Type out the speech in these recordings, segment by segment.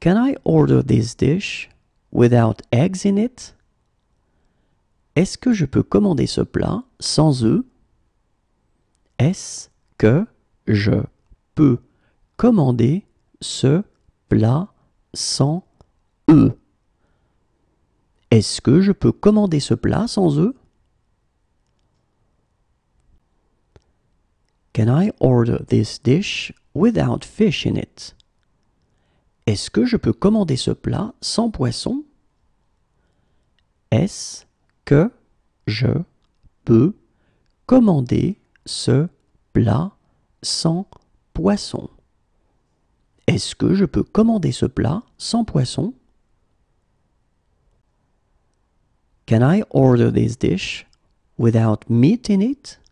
Can I order this dish without eggs in it? Est-ce que je peux commander ce plat sans œufs? Est-ce que je peux commander ce plat sans œufs? Sans? Can I order this dish without fish in it? Est-ce que je peux commander ce plat sans poisson? Est-ce que je peux commander ce plat sans poisson? Est-ce que je peux commander ce plat sans poisson? Can I order this dish without meat in it?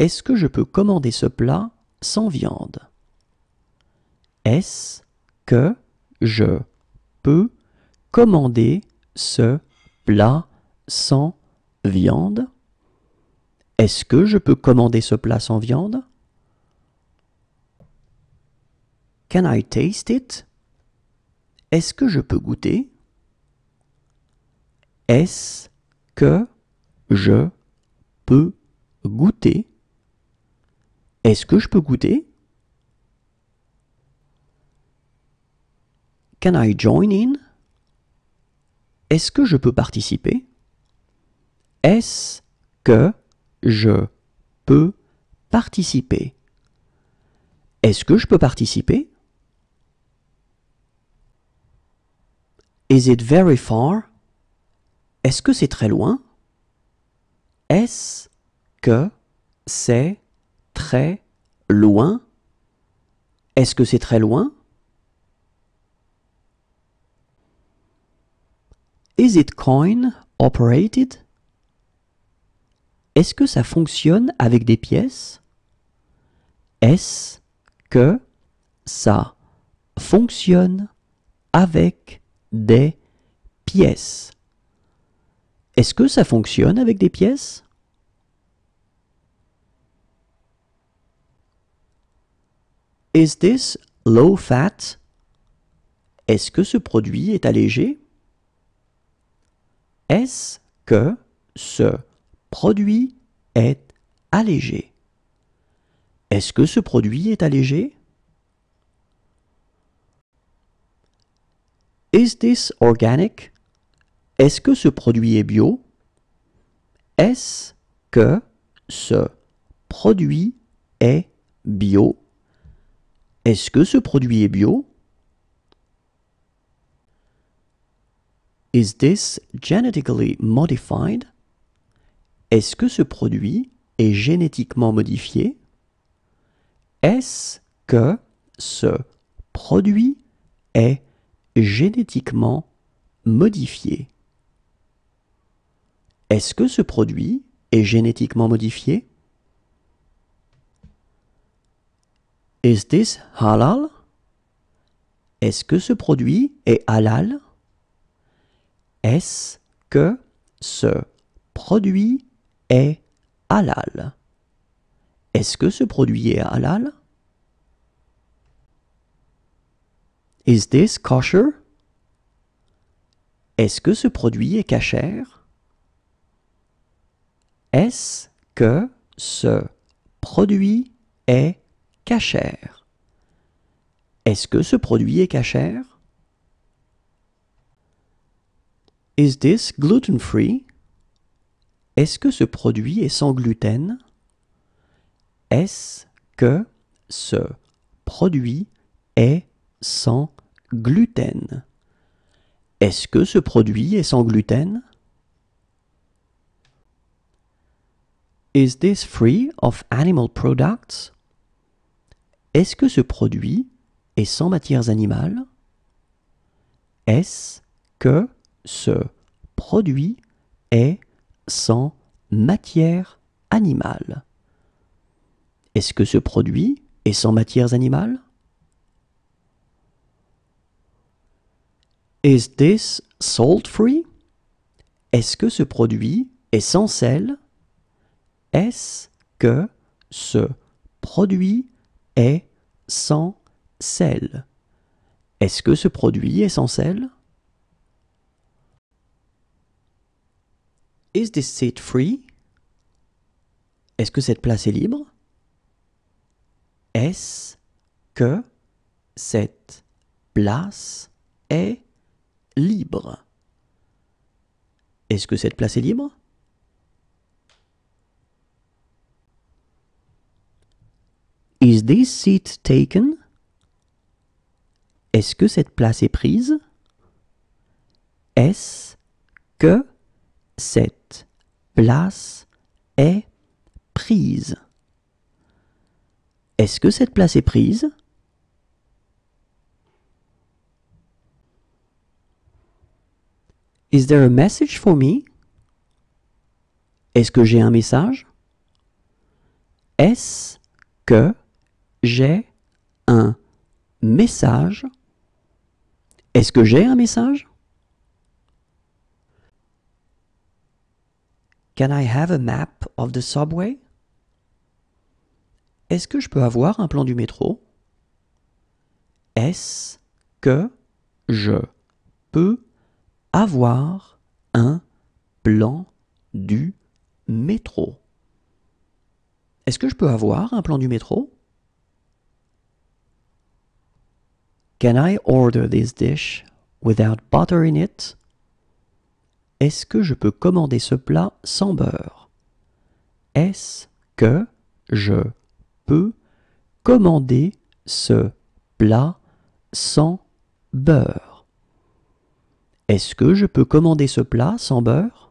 Est-ce que je peux commander ce plat sans viande? Est-ce que je peux commander ce plat sans viande? Est-ce que je peux commander ce plat sans viande? Can I taste it? Est-ce que je peux goûter? Est-ce que je peux goûter? Est-ce que je peux goûter? Can I join in? Est-ce que je peux participer? Est-ce que je peux participer? Est-ce que je peux participer? Is it very far? Est-ce que c'est très loin? Est-ce que c'est très loin? Est-ce que c'est très loin? Is it coin operated? Est-ce que ça fonctionne avec des pièces? Est-ce que ça fonctionne avec des pièces? Est-ce que ça fonctionne avec des pièces? Is this low fat? Est-ce que ce produit est allégé? Est-ce que ce produit est allégé? Est-ce que ce produit est allégé? Is this organic? Est-ce que ce produit est bio? Est-ce que ce produit est bio? Est-ce que ce produit est bio? Is this genetically modified? Est-ce que ce produit est génétiquement modifié? Est-ce que ce produit est génétiquement modifié? Est-ce que ce produit est génétiquement modifié? Is this halal? Est-ce que ce produit est halal? Est-ce que ce produit est halal? Est-ce que ce produit est halal? Is this kosher? Est-ce que ce produit est cachère? Est-ce que ce produit est cachère? Est-ce que ce produit est cachère? Is this gluten free? Est-ce que ce produit est sans gluten? Est-ce que ce produit est sans gluten? Est-ce que ce produit est sans gluten? Is this free of animal products? Est-ce que ce produit est sans matières animales? Est-ce que ce produit est sans matière animale. Est-ce que ce produit est sans matières animales? Is this salt free? Est-ce que ce produit est sans sel? Est-ce que ce produit est sans sel? Est-ce que ce produit est sans sel? Is this seat free? Est-ce que cette place est libre? Est-ce que cette place est libre? Est-ce que cette place est libre? Is this seat taken? Est-ce que cette place est prise? Est-ce que cette place est prise? Est-ce que cette place est prise? Is there a message for me? Est-ce que j'ai un message? Est-ce que j'ai un message? Est-ce que j'ai un message? Can I have a map of the subway? Est-ce que je peux avoir un plan du métro? Est-ce que je peux avoir un plan du métro? Est-ce que je peux avoir un plan du métro? Can I order this dish without butter in it? Est-ce que je peux commander ce plat sans beurre? Est-ce que je peux commander ce plat sans beurre? Est-ce que je peux commander ce plat sans beurre?